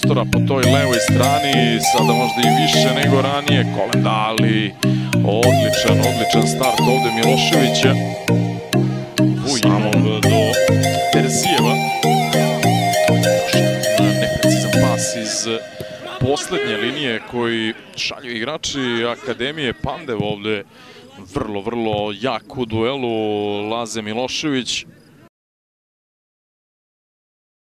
prostora po toj levoj strani, sada možda i više nego ranije, Kolem Dali, odličan, odličan start ovde Miloševića. U samog do Terzijeva. Neprecizan pas iz poslednje linije koji šalju igrači Akademije Pandev ovde vrlo, vrlo jak u duelu Laze Milošević